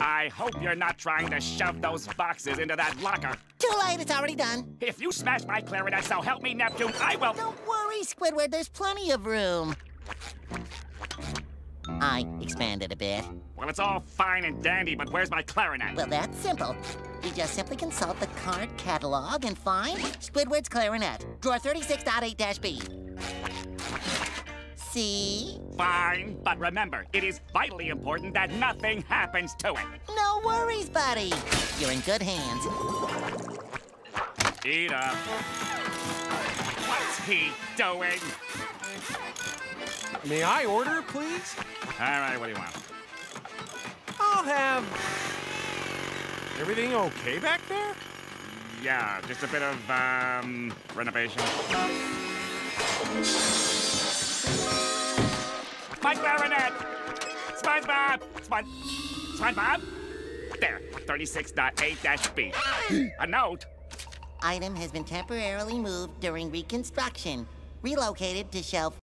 I hope you're not trying to shove those boxes into that locker. Too late, it's already done. If you smash my clarinet, so help me, Neptune, I will. Don't worry, Squidward, there's plenty of room. I expanded a bit. Well, it's all fine and dandy, but where's my clarinet? Well, that's simple. You just simply consult the card catalog and find Squidward's clarinet, drawer 36.8-B. See? Fine, but remember, it is vitally important that nothing happens to it. No worries, buddy. You're in good hands. Eat up. What's he doing? May I order, please? All right, what do you want? I'll have. Everything okay back there? Yeah, just a bit of, um, renovation. My clarinet! SpongeBob! Spon... SpongeBob? There, 36.8-B. a note. Item has been temporarily moved during reconstruction. Relocated to shelf